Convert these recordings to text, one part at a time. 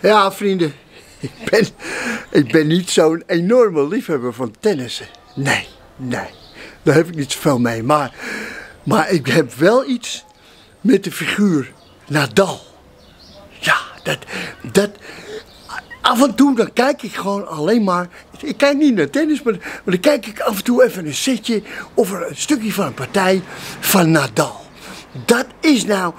Ja, vrienden. Ik ben, ik ben niet zo'n enorme liefhebber van tennissen. Nee, nee. Daar heb ik niet zoveel mee. Maar, maar ik heb wel iets met de figuur Nadal. Ja, dat, dat... Af en toe dan kijk ik gewoon alleen maar... Ik kijk niet naar tennis, maar, maar dan kijk ik af en toe even een setje... of een stukje van een partij van Nadal. Dat is nou...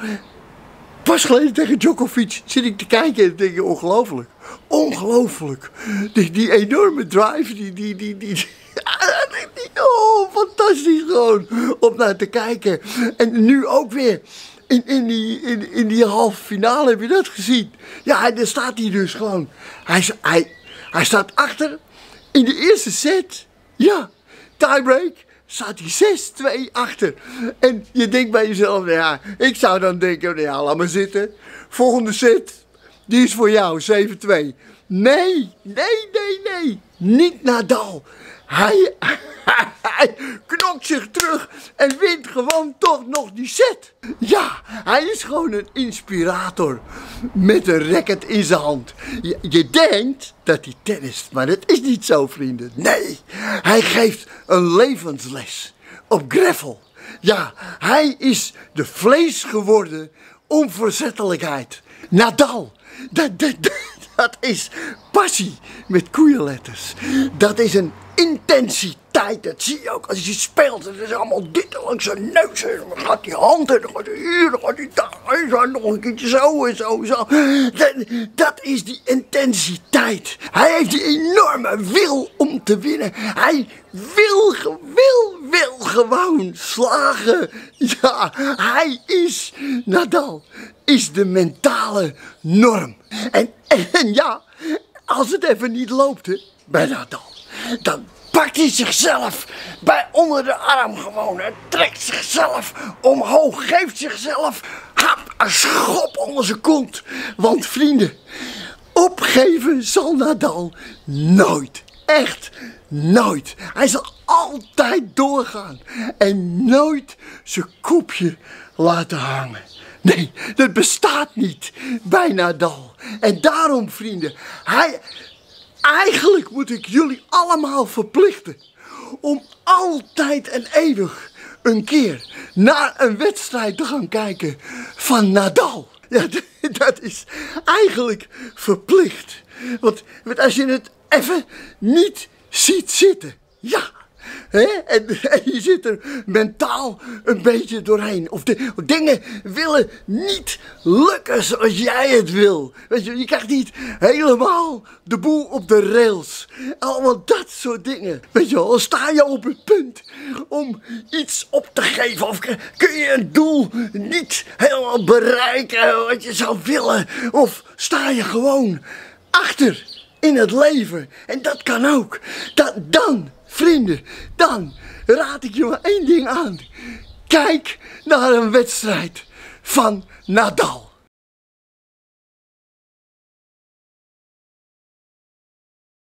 Pas geleden tegen Djokovic zit ik te kijken en denk je, ongelooflijk. Ongelooflijk. Die, die enorme drive, die, die, die, die, Oh, fantastisch gewoon om naar te kijken. En nu ook weer in, in, die, in, in die halve finale, heb je dat gezien? Ja, en daar staat hij dus gewoon. Hij, hij, hij staat achter in de eerste set. Ja, tiebreak staat hij 6-2 achter. En je denkt bij jezelf, ja, ik zou dan denken, ja, laat maar zitten. Volgende set, die is voor jou, 7-2. Nee, nee, nee, nee. Niet Nadal. Hij, hij zich terug en wint gewoon toch nog die set. Ja, hij is gewoon een inspirator met een racket in zijn hand. Je, je denkt dat hij tennist, maar dat is niet zo, vrienden. Nee, hij geeft een levensles op gravel. Ja, hij is de vlees geworden onverzettelijkheid. Nadal, dat, dat, dat is passie met koeienletters. Dat is een intensiteit. Dat zie je ook als je speelt. Het is allemaal dit langs zijn neus. Dan gaat die hand en dan gaat hij hier, dan gaat hij daar. En nog een keertje zo en zo en zo. Dat, is die intensiteit. Hij heeft die enorme wil om te winnen. Hij wil, wil, wil gewoon slagen. Ja, hij is, Nadal, is de mentale norm. En, en ja, als het even niet loopt hè, bij Nadal dan pakt hij zichzelf bij onder de arm gewoon en trekt zichzelf omhoog, geeft zichzelf hap, een schop onder zijn kont. Want vrienden, opgeven zal Nadal nooit. Echt nooit. Hij zal altijd doorgaan en nooit zijn kopje laten hangen. Nee, dat bestaat niet bij Nadal. En daarom, vrienden, hij, Eigenlijk moet ik jullie allemaal verplichten om altijd en eeuwig een keer naar een wedstrijd te gaan kijken van Nadal. Ja, dat is eigenlijk verplicht. Want, want als je het even niet ziet zitten, ja, en, je zit er mentaal een beetje doorheen. Of de dingen willen niet lukken zoals jij het wil. Weet je, je krijgt niet helemaal de boel op de rails. Allemaal dat soort dingen. Weet je sta je op het punt om iets op te geven. Of kun je een doel niet helemaal bereiken wat je zou willen. Of sta je gewoon achter in het leven. En dat kan ook. Dat, dan Dan raad ik je maar één ding aan. Kijk naar een wedstrijd van Nadal.